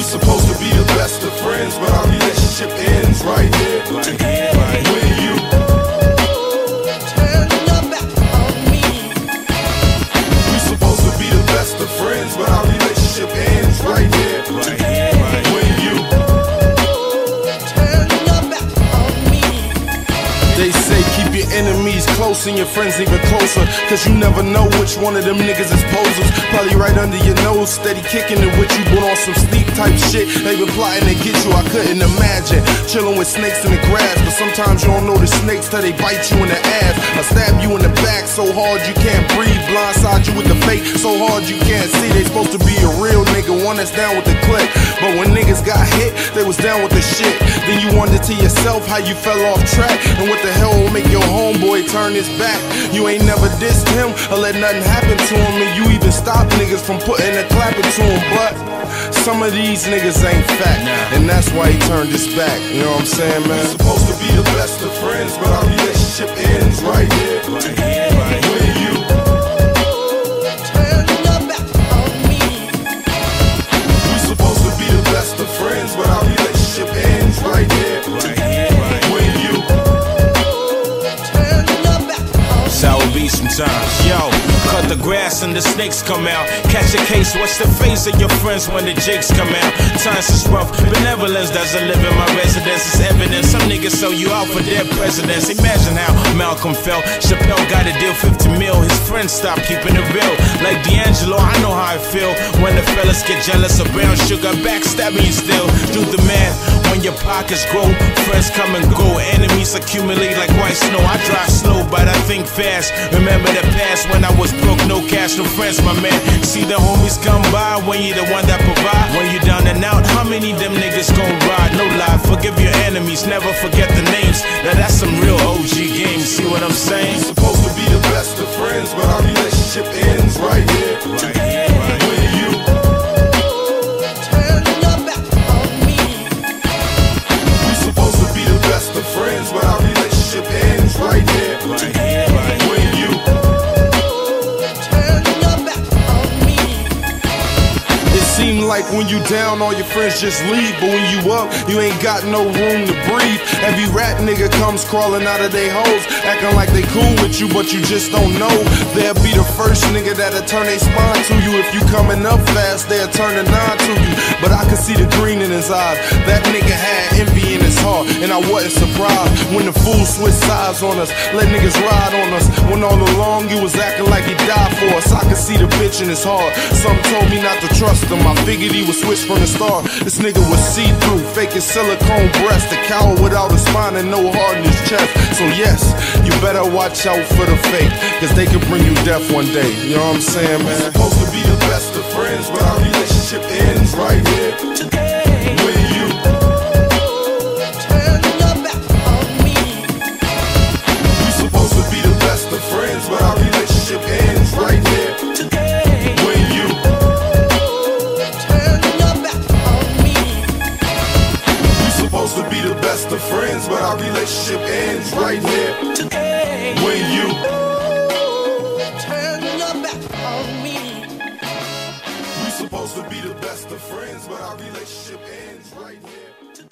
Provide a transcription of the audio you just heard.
We supposed to be the best of friends, but our relationship ends right here. Right here, right here. When you Turn your back on me. We supposed to be the best of friends, but our relationship ends right here. Right here, right here. When you Turn your back on me. They say keep your enemies close and your friends even closer. Cause you never know which one of them niggas is posers. Probably right under your nose, steady kicking it with you, but on some sneak type shit. They been plotting to get you, I couldn't imagine. Chilling with snakes in the grass, but sometimes you don't know the snakes till they bite you in the ass. I stab you in the back so hard you can't breathe. Blindside you with the fake so hard you can't see. They supposed to be a real nigga, one that's down with the click. But when niggas got hit, they was down with the shit. Then you wonder to yourself how you fell off track. And what the hell will make your homeboy turn his back? You ain't never dissed him or let nothing happen to him. And you even stop niggas from putting a clapping to him. But some of these niggas ain't fat. And that's why he turned his back. You know what I'm saying, man? supposed to be the best of friends, but our relationship ends. Right here. Be sometimes. Yo, cut the grass and the snakes come out. Catch a case, what's the face of your friends when the jakes come out? Times is rough, benevolence doesn't live in my residence. It's evident some niggas sell you out for their presidents. Imagine how Malcolm felt. Chappelle got a deal 50 mil. His friends stopped keeping it real. Like D'Angelo, I know how I feel fellas get jealous of brown sugar. Backstabbing you still. Do the math when your pockets grow. Friends come and go. Enemies accumulate like white snow. I drive slow, but I think fast. Remember the past when I was broke, no cash, no friends, my man. See the homies come by when you the one that provide. When you down and out, how many them niggas gon' ride? No lie, forgive your enemies, never forget the names. Now that's some real OG game. See what I'm saying? Seem like when you down, all your friends just leave. But when you up, you ain't got no room to breathe. Every rat nigga comes crawling out of their holes, acting like they cool with you, but you just don't know. They'll be the first nigga that'll turn their spine to you. If you coming up fast, they'll turn a nine to you. But I could see the green in his eyes. That nigga had envy in his heart, and I wasn't surprised when the fool switched sides on us. Let niggas ride on us. When all along you was acting like he died for us. I could see the bitch in his heart. Some told me not to trust him. I figured he was switched from the start. This nigga was see through, faking silicone breast. A coward without a spine and no heart in his chest. So, yes, you better watch out for the fake, cause they could bring you death one day. You know what I'm saying, man? supposed to be the best of friends, but our relationship ends right here. Friends, but our relationship ends right here. Today. When you Turn your back on me. We supposed to be the best of friends, but our relationship ends right here.